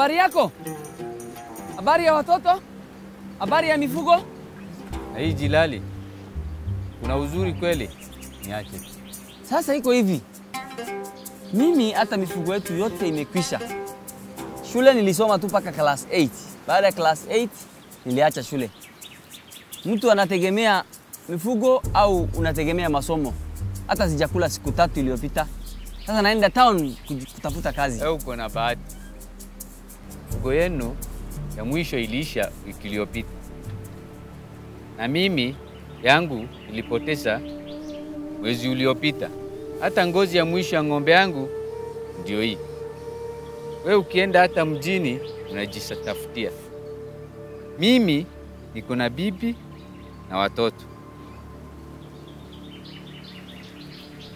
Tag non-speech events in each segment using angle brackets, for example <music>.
habari yako? Habari ya watoto? Habari ya mifugo? Hii Jilali, kuna uzuri kweli? Niache. Sasa iko hivi, mimi hata mifugo yetu yote imekwisha. Shule nilisoma tu mpaka class 8. Baada ya class 8 niliacha shule. Mtu anategemea mifugo au unategemea masomo? Hata sijakula siku tatu iliyopita. Sasa naenda town kutafuta kazi. Wewe uko na bahati. Fugo yenu ya mwisho iliisha wiki iliyopita, na mimi yangu ilipoteza mwezi uliopita. Hata ngozi ya mwisho ya ng'ombe yangu ndio hii. We ukienda hata mjini unajisatafutia. Mimi niko na bibi na watoto.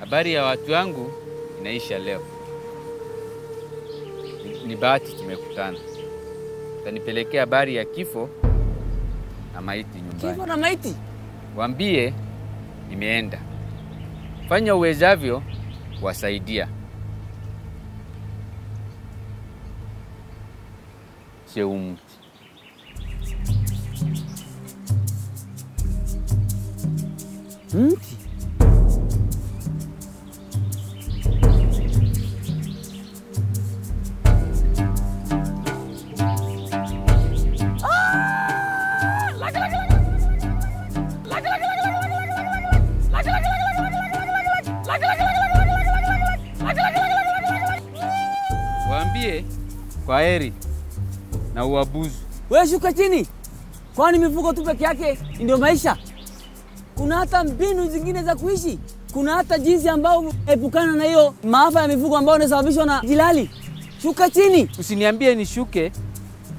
Habari ya watu wangu inaisha leo. Ni bahati tumekutana. Utanipelekea habari ya kifo na maiti nyumbani. Kifo na maiti? Waambie nimeenda. Fanya uwezavyo kuwasaidia. Cheum Mti? Waambie kwa heri na uabuzu. Wewe shuka chini, kwani mifugo tu peke yake ndio maisha? Kuna hata mbinu zingine za kuishi, kuna hata jinsi ambao epukana na hiyo maafa ya mifugo ambayo inasababishwa na jilali. Shuka chini, Usiniambie nishuke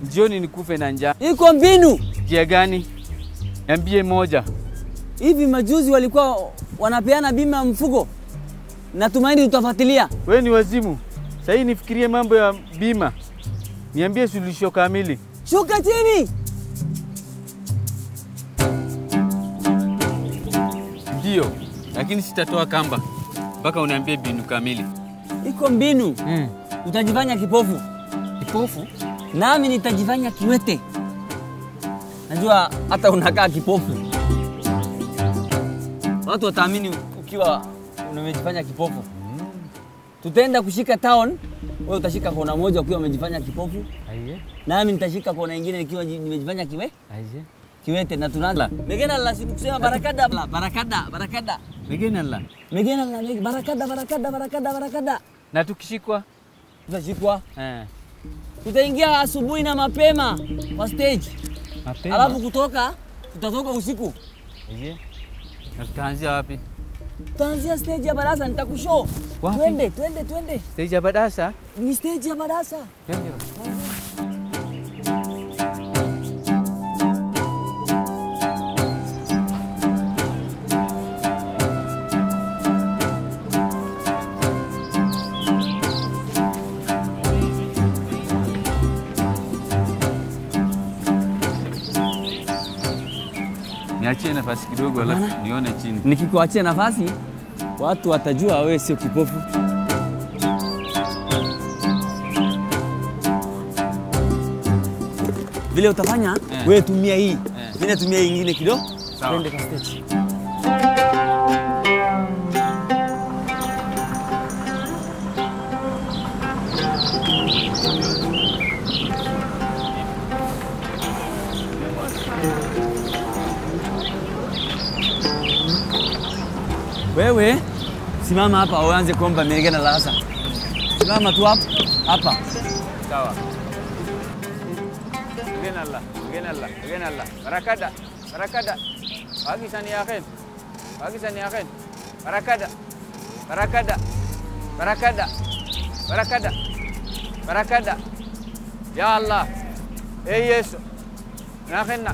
jioni nikufe na njaa. iko mbinu. Njia gani? Niambie moja. Hivi majuzi walikuwa wanapeana bima ya mfugo, natumaini tutafuatilia. Wewe ni wazimu. Sasa hii nifikirie mambo ya bima. Niambie suluhisho kamili. Shuka chini. Ndio, lakini sitatoa kamba mpaka uniambie binu kamili. Iko mbinu, Mm. utajifanya kipofu Kipofu? nami nitajifanya kiwete. Najua hata unakaa kipofu, watu wataamini ukiwa umejifanya kipofu. Tutaenda kushika town, wewe utashika kona moja ukiwa umejifanya kipofu, Aiye, nami nitashika kona ingine nikiwa ji- nimejifanya kiwe aiye. kiwete, na tunaanza megena la sikusema barakada la barakada barakada Megena la. megena la barakada barakada barakada barakada, Na tukishikwa? tutashikwa Eh. tutaingia asubuhi na mapema kwa stage, Mapema. alafu kutoka tutatoka usiku. Aiye. Na tutaanzia wapi? Tutaanzia stage ya Barasa, nitakushow. Twende, twende, twende. Stage ya Barasa? Ni stage ya Barasa. Twende. Nafasi kidogo alafu nione chini. Nikikuachia nafasi, watu watajua wewe sio kipofu. Vile utafanya Eh. wewe tumia hii, Eh. mimi natumia hii ingine kidogo. Twende kwa stage. Simama hapa uanze kuomba Megena Lasa. Simama tu hapa hapa. Sawa. Mgeni Allah, mgeni Allah, mgeni Allah. Barakada, barakada. Bagi sani akhir. Bagi sani akhir. Barakada. Barakada. Barakada. Barakada. Barakada. Ya Allah. Ey Yesu. Nakhina.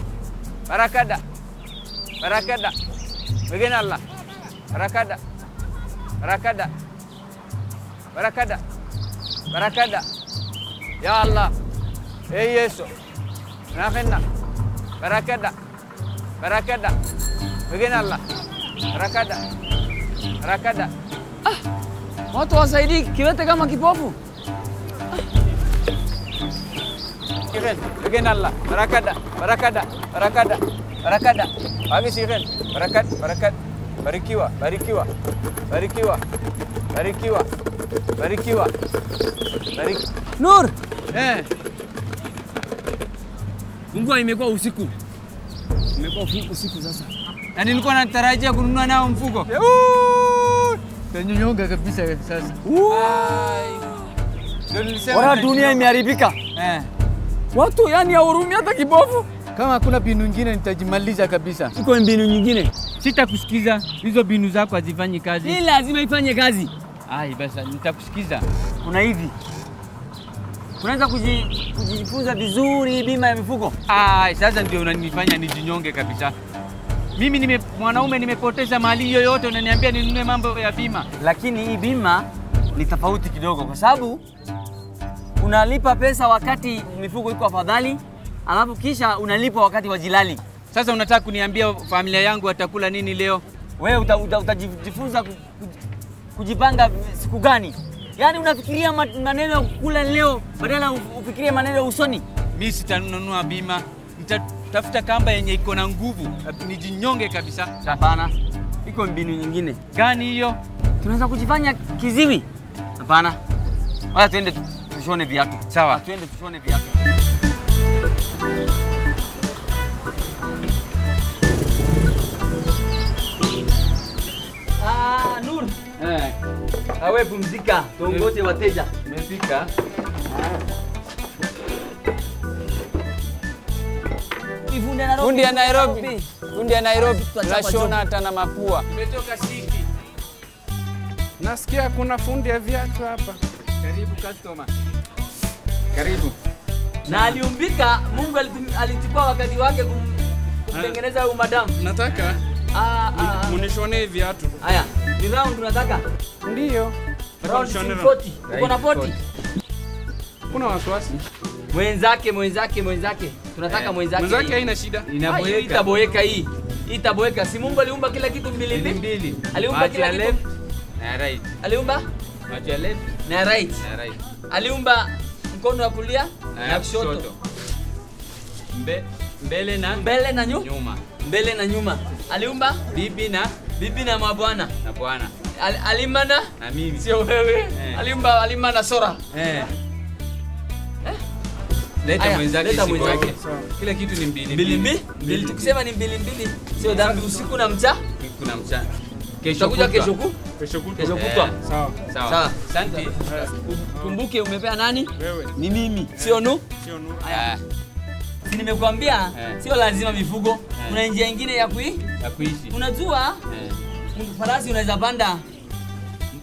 Barakada. Barakada. Mgeni Allah. Barakada. Barakada. Barakada. Barakada. Ya Allah. Ey Yesu. Nakhina. Barakada. Barakada. Mgeni Allah. Harakada. Harakada. Watu wasaidii kiwete kama kipofu. Siren, again Allah. Barakada, barakada, barakada, barakada. Bagi siren. Barakat, barakat. Barikiwa, barikiwa, barikiwa, barikiwa, barikiwa. Barik. Nur, Eh, Mvua imekuwa usiku. Imekuwa usiku sasa. na nilikuwa natarajia kununua nao mfuko. Tanyonyonga kabisa sasa. Bora tanyonyoka. dunia imeharibika. Eh. Watu yani hawahurumi hata kibofu. Kama hakuna binu nyingine nitajimaliza kabisa. Iko mbinu nyingine. Sitakusikiza, hizo binu zako hazifanyi kazi. Ni lazima ifanye kazi. Ai, basi nitakusikiza. Kuna hivi. Unaweza kujifunza vizuri bima ya mifugo. Ai, sasa ndio unanifanya nijinyonge kabisa. Mimi nime, mwanaume nimepoteza mali yoyote, unaniambia ninunue mambo ya bima. Lakini hii bima ni tofauti kidogo, kwa sababu unalipa pesa wakati mifugo iko afadhali, alafu kisha unalipa wakati wa jilali. Sasa unataka kuniambia familia yangu watakula nini leo? Wewe uta, uta, utajifunza ku- kujipanga siku gani? Yaani unafikiria maneno ya kukula leo badala ufikirie maneno ya usoni. Mi sitanunua bima, nitatafuta kamba yenye iko na nguvu, nijinyonge kabisa. Hapana, iko mbinu nyingine. Gani hiyo? Tunaweza kujifanya kiziwi? Hapana, wacha tuende tushone viatu. Sawa. Tuende tushone viatu. Awe pumzika, tuongoze wateja. umefika. Fundi ya Nairobi. Fundi ya Nairobi, tunashona hata na mapua. Umetoka Siki. Nasikia kuna fundi ya viatu hapa. Karibu customer. Karibu. Na aliumbika, Mungu alichukua wakati wake kum- kumtengeneza huyu madamu. Nataka Ah, ah, hatu. munishonee viatu. Haya, ni round tunataka. Ndiyo. Round Nishonee. 40. Uko na 40? Kuna wasiwasi. Mwenzake, mwenzake, mwenzake. Tunataka Eh, mwenzake. Mwenzake hii. haina shida. Ah, hii Inaboeka. itaboeka hii. Hii itaboeka. Si Mungu aliumba kila kitu mbili Mbili. Aliumba kila kitu. na right. Aliumba Macho ya left na right. na right. Aliumba mkono wa kulia na kushoto. Mbe, mbele na Mbele na nyu, nyuma. Mbele na nyuma. Aliumba Bibi na bibi na mabwana. na bwana Al, alimana na na mimi. sio wewe. Eh. Alimba alimana na Sora. Eh. Leta mwenzake leta mwenzake. yake. Kila kitu ni mbili Mbili mbili. Mbili tukisema ni mbili mbili. Sio dhambi usiku na mcha. na mchana. Kesho kuja, kesho ku. Kesho kutwa. Kesho kutwa. Eh. Sawa. Sawa. Sawa. Asante. Kumbuke umepea nani? Wewe. Ni mimi. Sio nu. Sio nuru. Si nimekuambia Eh. sio lazima mifugo. Kuna njia nyingine ya kui. ya kuishi. Unajua Eh. farasi unaweza panda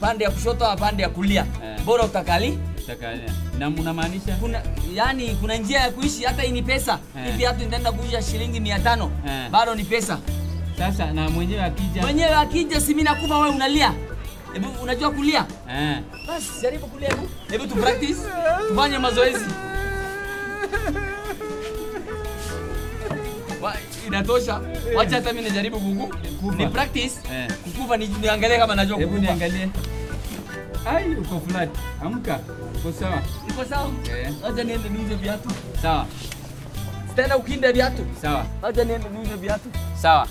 pande ya kushoto au pande ya kulia. Eh. Bora utakali. Taka na mnamaanisha? Kuna yani kuna njia ya kuishi hata hii ni pesa. Eh. Hii viatu nitaenda kuisha shilingi 500. Eh. Bado ni pesa. Sasa na mwenyewe akija. Mwenyewe akija si mimi nakupa wewe unalia. Hebu unajua kulia? Eh. Basi jaribu kulia hebu. Hebu tu practice. Tufanye mazoezi. Inatosha. Wacha hata mimi nijaribu kuku. Ni practice. Eh. Kukufa ni niangalie kama najua Hebu niangalie. Ai, uko flat. Amka. Uko sawa? Uko sawa? Eh. Wacha niende niuze viatu. Sawa. Tena ukinde viatu. Sawa. Wacha niende niuze viatu. Sawa.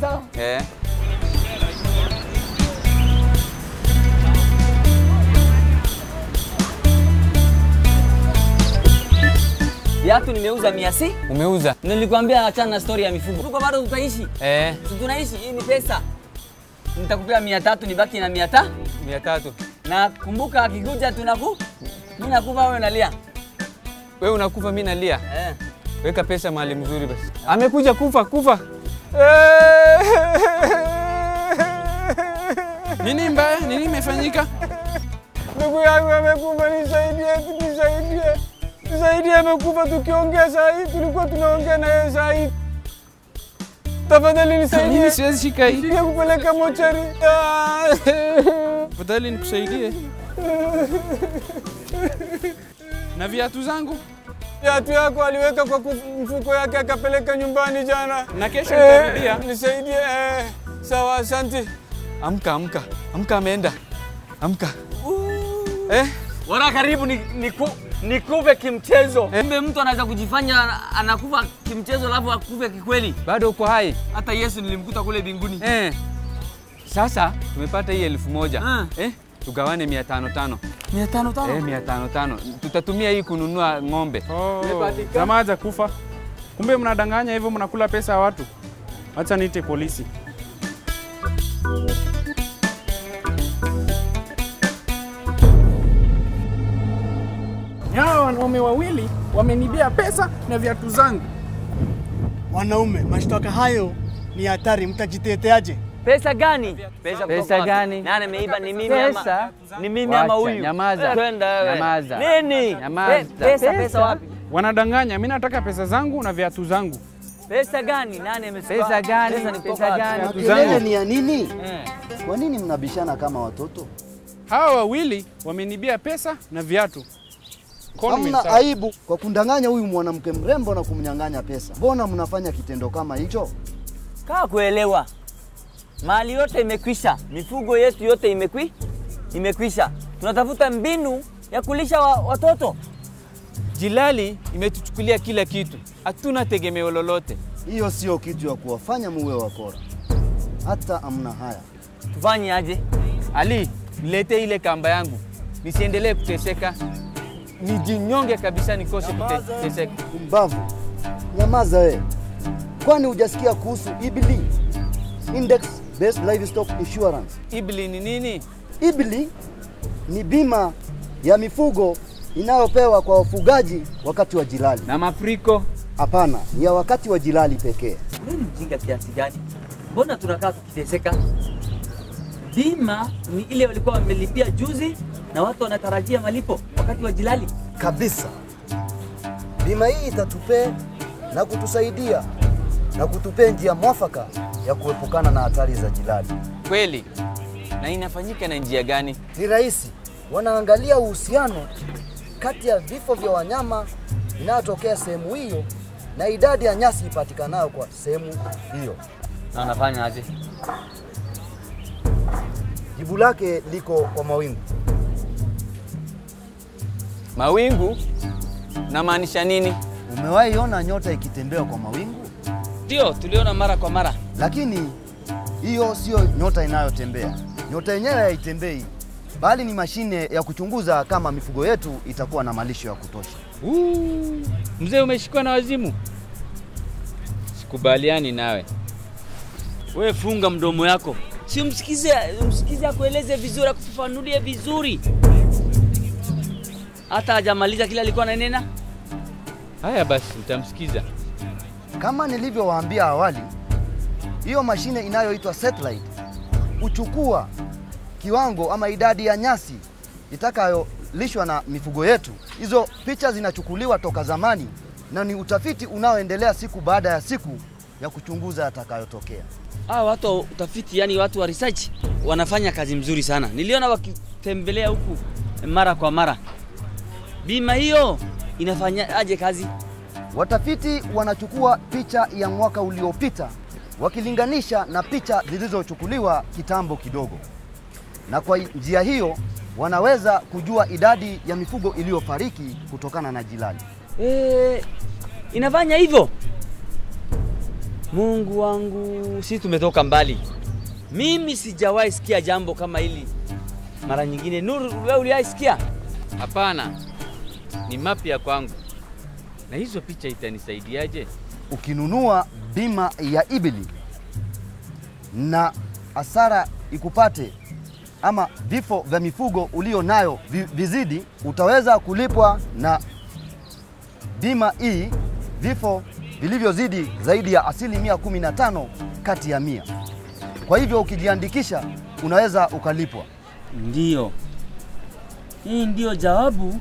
Sawa. Eh. Viatu nimeuza mia si. Umeuza? Nilikwambia achana na story ya mifugo. Tuko bado tutaishi. Eh. Si tunaishi, hii ni pesa. Nitakupea mia tatu nibaki na mia ta Mia tatu. na kumbuka, akikuja tunaku mimi nakufa wewe nalia. Wewe unakufa, mimi nalia. Eh. Weka pesa mahali mzuri basi. Amekuja kufa kufa. Nini mbaya? Nini imefanyika? Ndugu yangu amekufa, nisaidie, nisaidie, nisaidie, amekufa. Tukiongea saa hii, tulikuwa tunaongea na yeye saa hii. Tafadhali nisaidie, Mimi siwezi shika hii. nisaidie kupeleka mochari. <laughs> Tafadhali Fadhali nikusaidie. Na viatu zangu? Viatu yako aliweka kwa mfuko yake akapeleka nyumbani jana. Na kesho Eh, nitarudia. nisaidie, eh, Sawa, asante. Amka, amka, amka, ameenda. Amka. Eh? Bora karibu ni, niku, nikuve kimchezo. Kumbe mtu anaweza kujifanya anakuva anakufa kimchezo alafu akufe kikweli. Bado uko hai? Hata Yesu nilimkuta kule binguni. Eh. Sasa tumepata hii elfu moja Ah. eh? Tugawane mia tano tano. mia tano tano. Eh, mia tano tano. Tutatumia hii kununua ng'ombe. Oh, jamaa haja kufa. Kumbe mnadanganya hivyo, mnakula pesa ya watu. Acha niite polisi. Wanaume wawili wamenibia pesa na viatu zangu. Wanaume, mashtaka hayo ni hatari, mtajiteteaje? Pesa gani? Pesa, Pesa gani? Nani ameiba? Ni mimi Pesa? ama ni mimi ama huyu? nyamaza. Twenda wewe. Nyamaza. Nini? Nyamaza. Pe- Pesa, Pesa? pesa wapi? Wanadanganya, mimi nataka pesa zangu na viatu zangu. Pesa gani? Nani amesema? Pesa gani? Pesa ni Pesa gani? Viatu Kelele zangu. ni ya nini? Eh. Kwa nini mnabishana kama watoto? Hawa wawili wamenibia pesa na viatu. Hamna aibu kwa kundanganya huyu mwanamke mrembo na kumnyang'anya pesa. Mbona mnafanya kitendo kama hicho? Kaa kuelewa, mali yote imekwisha, mifugo yetu yote imekwi, imekwisha. Tunatafuta mbinu ya kulisha wa, watoto. Jilali imetuchukulia kila kitu, hatuna tegemeo lolote. Hiyo sio kitu ya kuwafanya muwe wakora, hata amna haya. Tufanye aje? Ali, nilete ile kamba yangu nisiendelee kuteseka, nijinyonge kabisa, nikose kuteseka. Mbavu, nyamaza we. Kwani hujasikia kuhusu IBLI, Index Based Livestock Insurance? Ibli ni nini? IBLI ni bima ya mifugo inayopewa kwa wafugaji wakati wa jilali. Na mafuriko Hapana, ni ya wakati wa jilali pekee. Wewe ni mjinga kiasi gani? Mbona tunakaa tukiteseka? Bima ni ile walikuwa wamelipia juzi na watu wanatarajia malipo wakati wa jilali. kabisa. Bima hii itatupee na kutusaidia na kutupea njia mwafaka ya kuepukana na hatari za jilali. kweli? Na inafanyika na njia gani? Ni rahisi, wanaangalia uhusiano kati ya vifo vya wanyama inayotokea sehemu hiyo na idadi ya nyasi ipatikanayo kwa sehemu hiyo. Na wanafanya aje? Jibu lake liko kwa mawingu. Mawingu namaanisha nini? Umewahi ona nyota ikitembea kwa mawingu? Ndio, tuliona mara kwa mara. Lakini hiyo sio nyota inayotembea. Nyota yenyewe haitembei, bali ni mashine ya kuchunguza kama mifugo yetu itakuwa na malisho ya kutosha. Mzee umeshikwa na wazimu. Sikubaliani nawe. Wewe funga mdomo yako, si umsikize, umsikize akueleze vizuri, akufafanulie vizuri. Hata hajamaliza kile alikuwa ananena. Haya basi, utamsikiza. Kama nilivyowaambia awali, hiyo mashine inayoitwa satellite huchukua kiwango ama idadi ya nyasi itakayolishwa na mifugo yetu. Hizo picha zinachukuliwa toka zamani na ni utafiti unaoendelea siku baada ya siku ya kuchunguza yatakayotokea. Hawa watu wa utafiti, yani watu wa research wanafanya kazi mzuri sana. Niliona wakitembelea huku mara kwa mara. Bima hiyo inafanyaje kazi? Watafiti wanachukua picha ya mwaka uliopita wakilinganisha na picha zilizochukuliwa kitambo kidogo, na kwa njia hiyo wanaweza kujua idadi ya mifugo iliyofariki kutokana na jilali. Eh, inafanya hivyo. Mungu wangu, si tumetoka mbali. Mimi sijawahi sikia jambo kama hili mara nyingine. Nuru, wewe uliwahi sikia? Hapana, ni mapya kwangu. Na hizo picha itanisaidiaje? Ukinunua bima ya Ibili na hasara ikupate ama vifo vya mifugo ulio nayo vizidi, utaweza kulipwa na bima hii vifo vilivyozidi zaidi ya asilimia 15 kati ya mia. Kwa hivyo ukijiandikisha unaweza ukalipwa. Ndiyo, hii ndiyo jawabu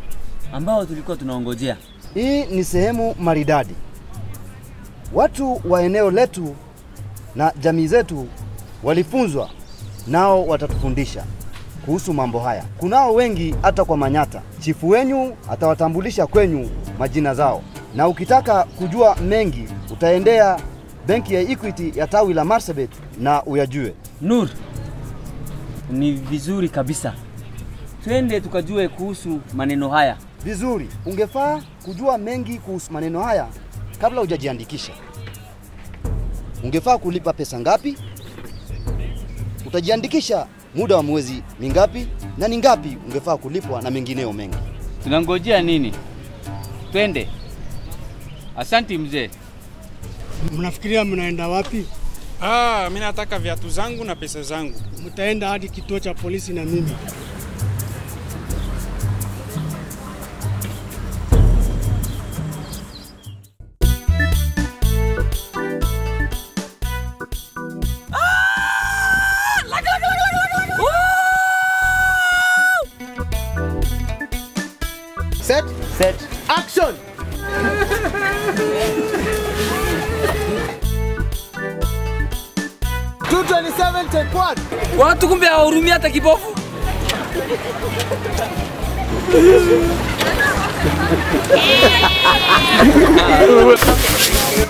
ambao tulikuwa tunaongojea. Hii ni sehemu maridadi. Watu wa eneo letu na jamii zetu walifunzwa, nao watatufundisha kuhusu mambo haya. Kunao wengi hata kwa Manyata. Chifu wenyu atawatambulisha kwenyu majina zao, na ukitaka kujua mengi utaendea benki ya Equity ya tawi la Marsabit na uyajue. Nur, ni vizuri kabisa, twende tukajue kuhusu maneno haya. Vizuri, ungefaa kujua mengi kuhusu maneno haya kabla hujajiandikisha. Ungefaa kulipa pesa ngapi? Utajiandikisha muda wa mwezi mingapi, na ni ngapi ungefaa kulipwa, na mengineo mengi. Tunangojea nini? Twende. Asanti mzee. Mnafikiria mnaenda wapi? Ah, mimi nataka viatu zangu na pesa zangu. Mtaenda hadi kituo cha polisi na mimi. Watu kumbe hawahurumia hata kipofu. <laughs>